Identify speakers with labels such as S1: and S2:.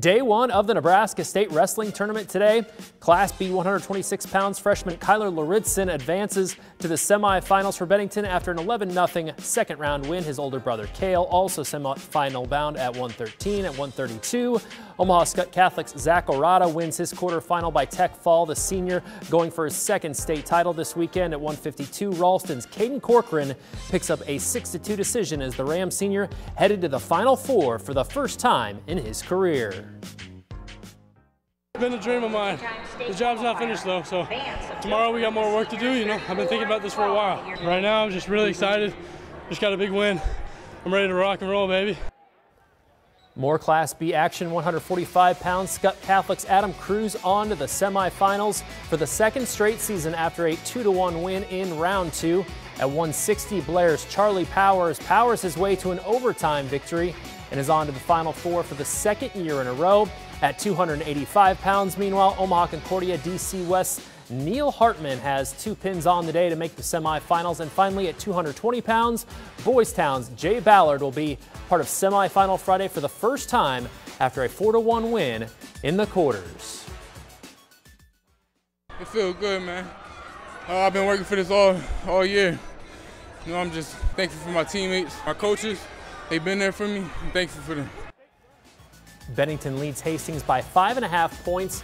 S1: Day one of the Nebraska State Wrestling Tournament today. Class B 126 pounds freshman Kyler Laritzen advances to the semifinals for Bennington after an 11-0 second round win. His older brother Kale also semifinal bound at 113 at 132. Omaha Skutt Catholic's Zach Orada wins his quarterfinal by Tech Fall, the senior going for his second state title this weekend at 152. Ralston's Caden Corcoran picks up a 6-2 decision as the Ram senior headed to the Final Four for the first time in his career.
S2: It's been a dream of mine. The job's not finished though, so tomorrow we got more work to do, you know. I've been thinking about this for a while. Right now I'm just really excited. Just got a big win. I'm ready to rock and roll, baby.
S1: More Class B action, 145 pounds. Skutt Catholic's Adam Cruz on to the semifinals for the second straight season after a two-to-one win in round two. At 160, Blair's Charlie Powers powers his way to an overtime victory and is on to the Final Four for the second year in a row. At 285 pounds, meanwhile, Omaha Concordia DC West Neil Hartman has two pins on the day to make the semifinals. And finally, at 220 pounds, Boys Town's Jay Ballard will be part of semifinal Friday for the first time after a 4-1 win in the quarters.
S3: It feels good, man. Uh, I've been working for this all, all year. You know, I'm just thankful for my teammates, my coaches. They've been there for me. I'm thankful for them.
S1: Bennington leads Hastings by five and a half points